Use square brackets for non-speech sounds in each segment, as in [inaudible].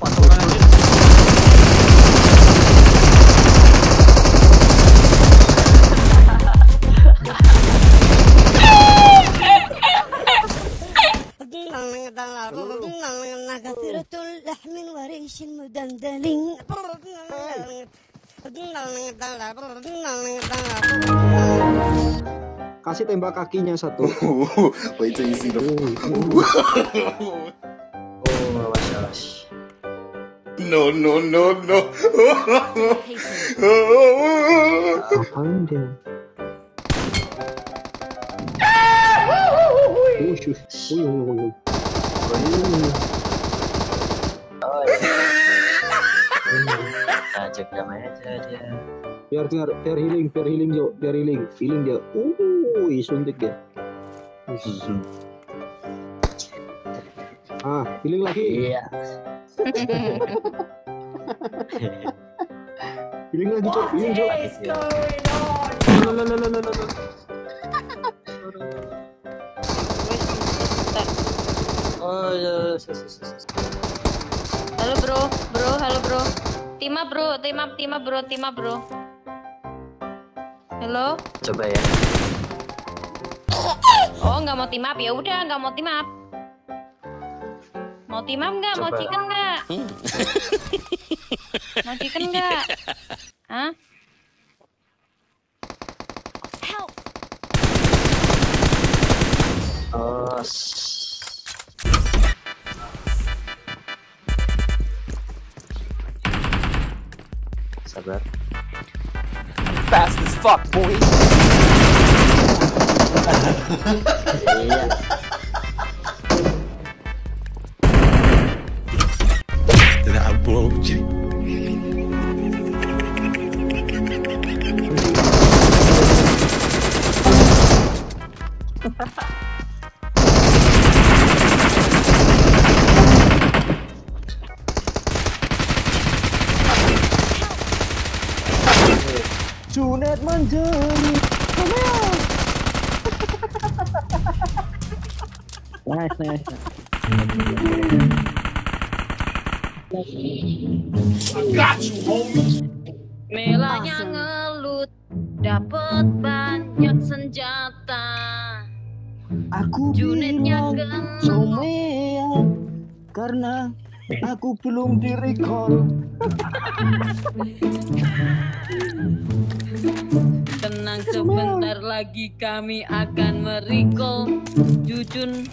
patokan aja. كثيرة اللحم وريش مدندل Kasih tembak kakinya satu. [laughs] Wait till you see [laughs] [laughs] No, no, no, no. Apaan dia? Ush, ush. Uy, uy, uy, uy. Oh, iya. Nah, cek damai aja dia. Biar biar biar healing, biar healing Jo, biar healing, healing dia. Uh, suntik dia. Hmm. Ah, healing lagi, Iya. Healing lagi. Lo, lo, lo, lo, lo, lo. Oh, sus, sus. Halo bro, bro, halo bro. Up bro, team up bro, up bro. Halo? Coba ya. Oh nggak mau team up ya udah nggak mau team up. Mau up nggak? Mau chicken nggak? mau chicken nggak? Hah? Oh, sabar. Fast as fuck, boy. [laughs] Iya. Oopsie. Chủ nét mân chơi Come on nice, nice. Melanya ngelut, dapat banyak senjata. Aku Junetnya bilang. Somea karena aku belum di recall. Tenang sebentar lagi kami akan merecall Jujun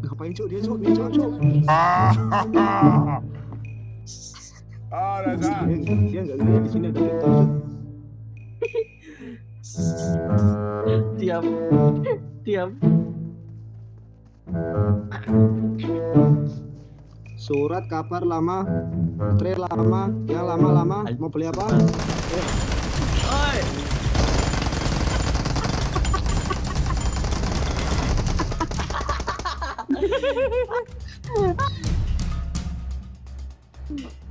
Ngapain cok dia cok? Dia cok cok. Oh, that's Dia dia nggak ngeliat di sini ada Victor cok. Diam. Diam. Surat kabar lama, tre lama, yang lama-lama mau beli apa? Oi. Ari, [laughs]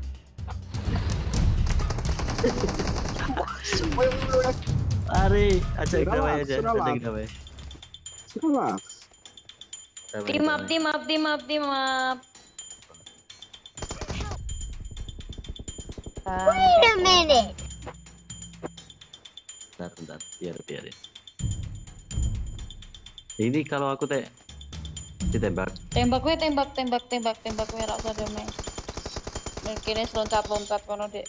damai aja, Bang. damai. Sudah Damai, Team up, damai. team up, team up, team up Wait a minute. Bentar, bentar, biar, biar ya. Ini kalau aku teh ditembak. Tembak gue, tembak, tembak, tembak, tembak gue rasa damai Mungkin loncat-loncat kono dek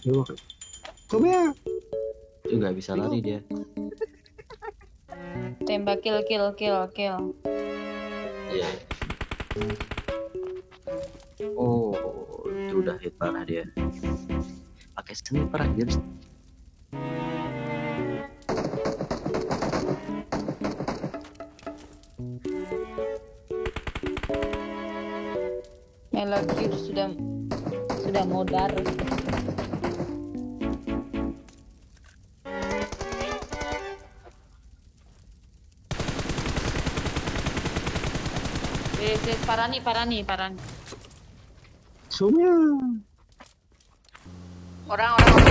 Yo. Come here. Itu nggak bisa lari dia. [laughs] Tembak, kill, kill, kill, kill Iya. Oh, itu udah hit parah dia. Pakai sniper anjir. Melody sudah sudah modar Parani, Parani, Parani. Sumia. Orang, orang, orang.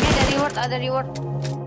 Ada reward, ada reward.